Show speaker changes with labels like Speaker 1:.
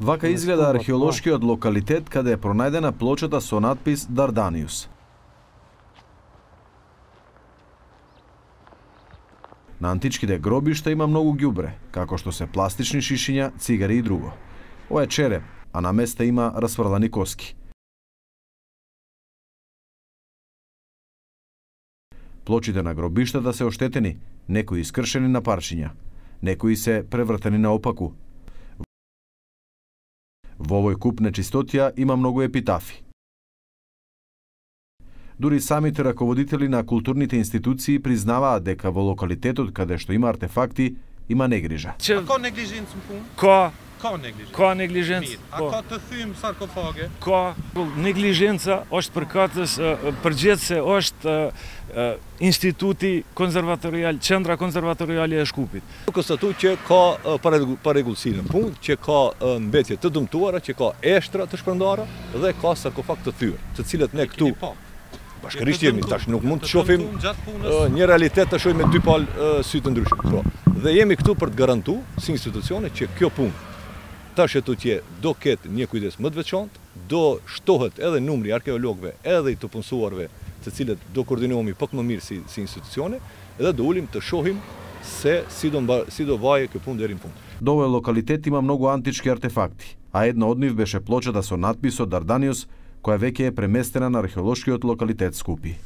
Speaker 1: Вака изгледа археолошкиот локалитет каде е пронајдена плочата со надпис Дарданиус. На античките гробишта има многу ѓубре, како што се пластични шишиња, цигари и друго. Ова е череп, а на места има расфрлани коски. Плочите на гробиштата се оштетени, некои искршени на парчиња, некои се превртени на опаку. Во овој куп нечистотија има многу епитафи. Дури самите раководители на културните институции признаваат дека во локалитетот каде што има артефакти има негрижа.
Speaker 2: Ka negligencë në punë?
Speaker 3: Ka
Speaker 2: negligencë.
Speaker 3: ka neglizhencë.
Speaker 2: A
Speaker 3: po.
Speaker 2: ka të thymë sarkofage?
Speaker 3: Ka neglizhenca është përkatës përgjithse është instituti konservatorial, qendra konservatoriale e Shkupit.
Speaker 4: konstatu që ka paregu- paregullësi në punë, që ka mbetje të dëmtuara, që ka eshtra të shpërndara dhe ka sarkofag të thyrë, të cilët ne këtu bashkërisht jemi tash nuk mund të uh, një realitet të shohim me dy palë sy të ndryshëm. Po. Dhe jemi këtu për të garantu si institucione që kjo punë Ташето тие до кет некој дес мъдвечонт, до што штохът еле нумри археологве, еле и топонсуварве, се цилят до координуваме на мир си, си институционе, еде да улим та шохим се сидом сидо ваје кај пун дерим пун.
Speaker 1: До овој локалитет има многу антички артефакти, а една од нив беше плочата со надписот Дарданиус, која веќе е преместена на археолошкиот локалитет Скупи.